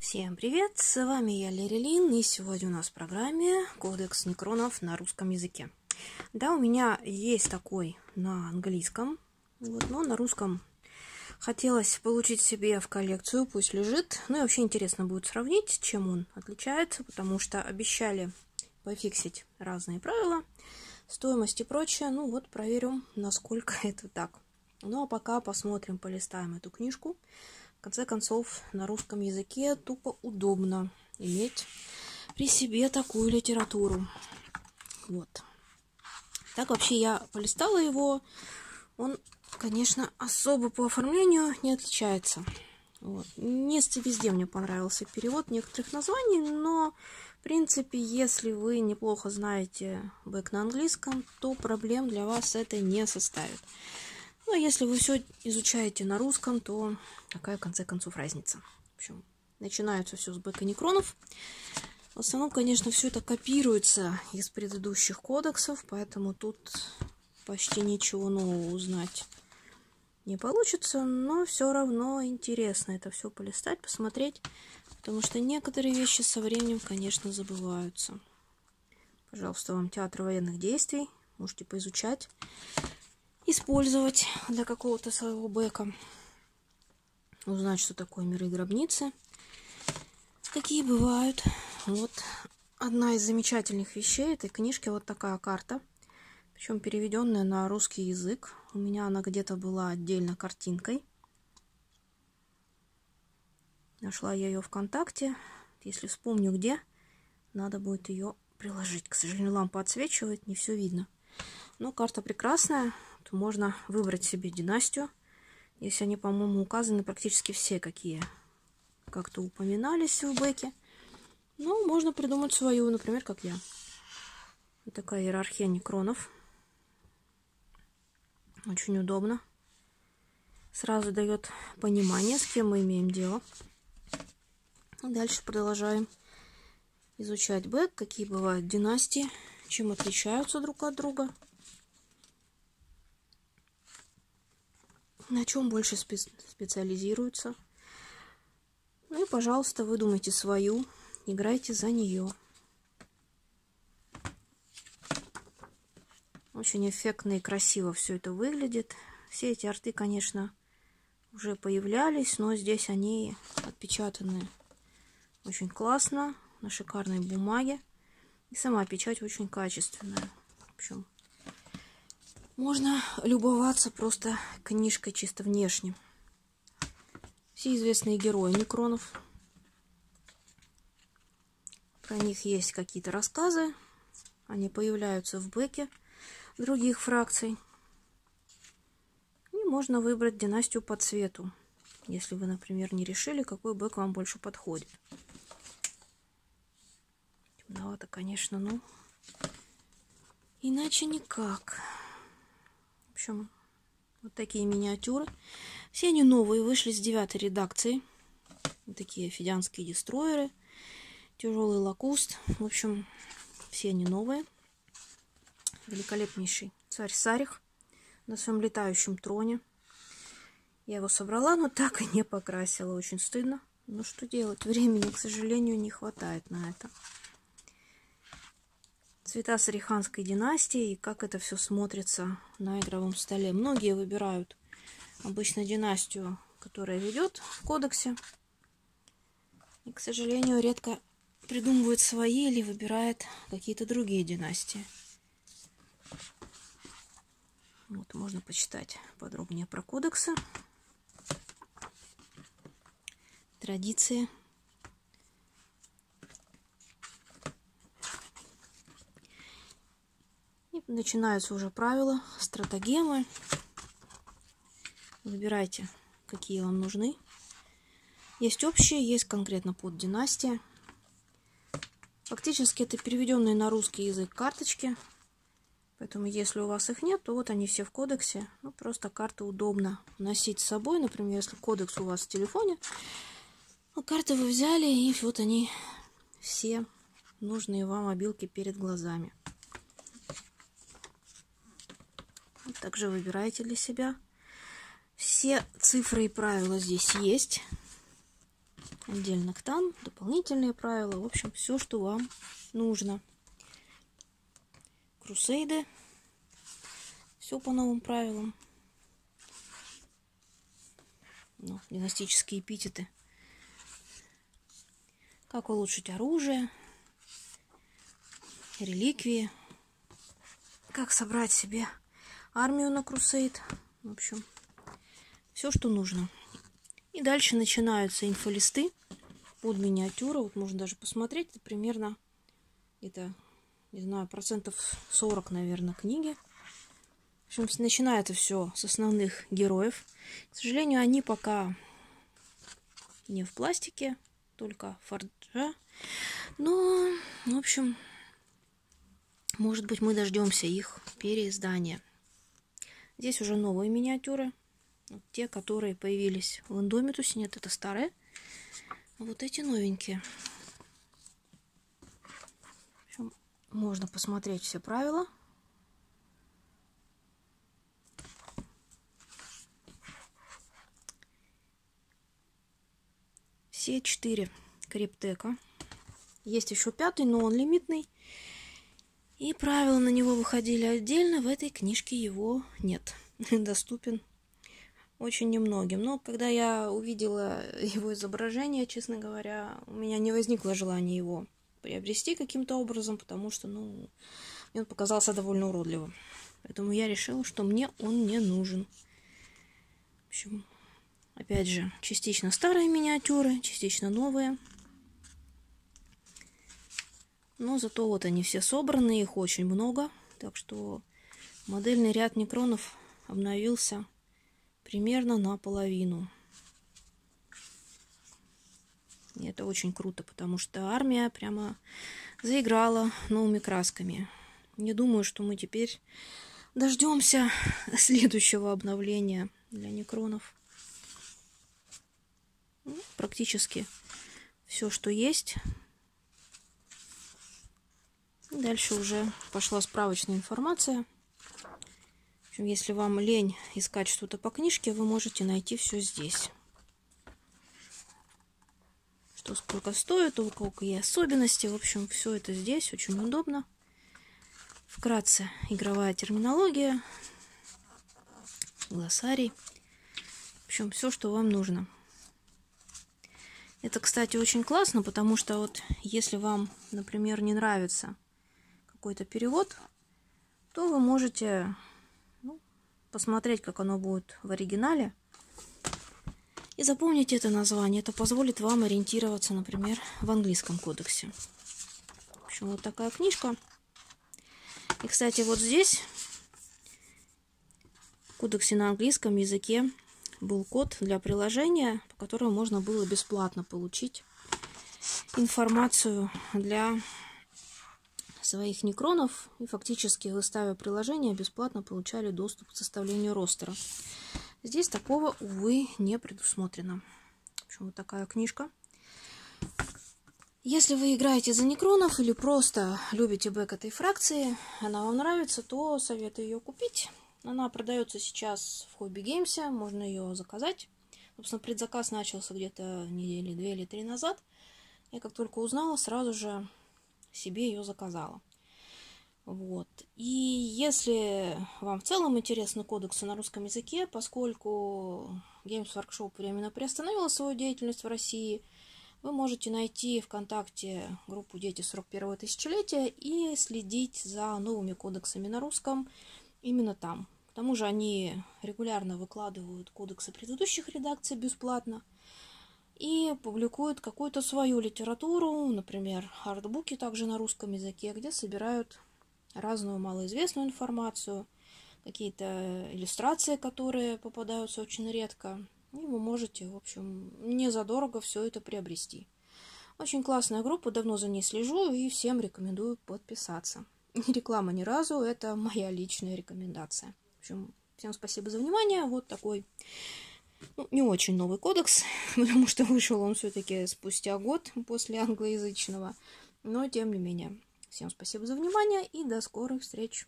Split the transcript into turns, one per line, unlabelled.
Всем привет, с вами я Лерилин, и сегодня у нас в программе Кодекс Некронов на русском языке. Да, у меня есть такой на английском, вот, но на русском хотелось получить себе в коллекцию, пусть лежит. Ну и вообще интересно будет сравнить, чем он отличается, потому что обещали пофиксить разные правила, стоимость и прочее. Ну вот проверим, насколько это так. Ну а пока посмотрим, полистаем эту книжку. В конце концов, на русском языке тупо удобно иметь при себе такую литературу. Вот. Так вообще я полистала его. Он, конечно, особо по оформлению не отличается. Вот. Не везде мне понравился перевод некоторых названий, но, в принципе, если вы неплохо знаете бэк на английском, то проблем для вас это не составит. Ну, а если вы все изучаете на русском, то какая, в конце концов, разница? В общем, начинается все с бэконикронов. В основном, конечно, все это копируется из предыдущих кодексов, поэтому тут почти ничего нового узнать не получится, но все равно интересно это все полистать, посмотреть, потому что некоторые вещи со временем, конечно, забываются. Пожалуйста, вам театр военных действий, можете поизучать использовать для какого-то своего бэка. Узнать, что такое миры гробницы. Какие бывают. Вот одна из замечательных вещей этой книжки вот такая карта. Причем переведенная на русский язык. У меня она где-то была отдельно картинкой. Нашла я ее ВКонтакте. Если вспомню где, надо будет ее приложить. К сожалению, лампа отсвечивает, не все видно. Но карта прекрасная то можно выбрать себе династию. Если они, по-моему, указаны практически все, какие как-то упоминались в бэке. Ну, можно придумать свою, например, как я. Такая иерархия некронов. Очень удобно. Сразу дает понимание, с кем мы имеем дело. Дальше продолжаем изучать бэк, какие бывают династии, чем отличаются друг от друга. На чем больше спе- специализируются. Ну и, пожалуйста, выдумайте свою, играйте за нее. Очень эффектно и красиво все это выглядит. Все эти арты, конечно, уже появлялись, но здесь они отпечатаны очень классно, на шикарной бумаге. И сама печать очень качественная. В общем, можно любоваться просто книжкой чисто внешне. Все известные герои Некронов. Про них есть какие-то рассказы. Они появляются в бэке других фракций. И можно выбрать династию по цвету, если вы, например, не решили, какой бэк вам больше подходит. Темновато, конечно, но иначе никак общем, вот такие миниатюры. Все они новые, вышли с девятой редакции. Вот такие фидянские дестройеры. Тяжелый лакуст. В общем, все они новые. Великолепнейший царь Сарих на своем летающем троне. Я его собрала, но так и не покрасила. Очень стыдно. Ну что делать? Времени, к сожалению, не хватает на это цвета Сариханской династии и как это все смотрится на игровом столе. Многие выбирают обычно династию, которая ведет в кодексе. И, к сожалению, редко придумывают свои или выбирает какие-то другие династии. Вот, можно почитать подробнее про кодексы, традиции начинаются уже правила, стратегемы. Выбирайте, какие вам нужны. Есть общие, есть конкретно под династия. Фактически это переведенные на русский язык карточки. Поэтому если у вас их нет, то вот они все в кодексе. Ну, просто карты удобно носить с собой. Например, если кодекс у вас в телефоне, ну, карты вы взяли, и вот они все нужные вам обилки перед глазами. Также выбирайте для себя. Все цифры и правила здесь есть. Отдельно ктан, дополнительные правила. В общем, все, что вам нужно. Крусейды. Все по новым правилам. Ну, династические эпитеты. Как улучшить оружие. Реликвии. Как собрать себе армию на крусейд. В общем, все, что нужно. И дальше начинаются инфолисты под миниатюру. Вот можно даже посмотреть. Это примерно где-то, не знаю, процентов 40, наверное, книги. В общем, начинается все с основных героев. К сожалению, они пока не в пластике, только форджа. Но, в общем, может быть, мы дождемся их переиздания. Здесь уже новые миниатюры. Вот те, которые появились в Индомитусе. Нет, это старые. Вот эти новенькие. Общем, можно посмотреть все правила. Все четыре криптека. Есть еще пятый, но он лимитный. И правила на него выходили отдельно. В этой книжке его нет. Доступен очень немногим. Но когда я увидела его изображение, честно говоря, у меня не возникло желания его приобрести каким-то образом, потому что, ну, мне он показался довольно уродливым. Поэтому я решила, что мне он не нужен. В общем, опять же, частично старые миниатюры, частично новые. Но зато вот они все собраны, их очень много. Так что модельный ряд некронов обновился примерно наполовину. И это очень круто, потому что армия прямо заиграла новыми красками. Не думаю, что мы теперь дождемся следующего обновления для некронов. Ну, практически все, что есть, Дальше уже пошла справочная информация. Если вам лень искать что-то по книжке, вы можете найти все здесь. Что сколько стоит, у кого какие особенности. В общем, все это здесь, очень удобно. Вкратце, игровая терминология, глоссарий. В общем, все, что вам нужно. Это, кстати, очень классно, потому что вот если вам, например, не нравится какой-то перевод, то вы можете ну, посмотреть, как оно будет в оригинале. И запомнить это название. Это позволит вам ориентироваться, например, в английском кодексе. В общем, вот такая книжка. И, кстати, вот здесь в кодексе на английском языке был код для приложения, по которому можно было бесплатно получить информацию для своих некронов и фактически, выставив приложение, бесплатно получали доступ к составлению ростера. Здесь такого, увы, не предусмотрено. В общем, вот такая книжка. Если вы играете за некронов или просто любите бэк этой фракции, она вам нравится, то советую ее купить. Она продается сейчас в Hobby Games, можно ее заказать. Собственно, предзаказ начался где-то недели две или три назад. Я как только узнала, сразу же себе ее заказала. Вот. И если вам в целом интересны кодексы на русском языке, поскольку Games Workshop временно приостановила свою деятельность в России, вы можете найти ВКонтакте группу «Дети 41-го тысячелетия» и следить за новыми кодексами на русском именно там. К тому же они регулярно выкладывают кодексы предыдущих редакций бесплатно – и публикуют какую-то свою литературу, например, артбуки также на русском языке, где собирают разную малоизвестную информацию, какие-то иллюстрации, которые попадаются очень редко. И вы можете, в общем, не задорого все это приобрести. Очень классная группа, давно за ней слежу и всем рекомендую подписаться. Не реклама ни разу, это моя личная рекомендация. В общем, всем спасибо за внимание. Вот такой ну, не очень новый кодекс, потому что вышел он все-таки спустя год после англоязычного. Но, тем не менее, всем спасибо за внимание и до скорых встреч!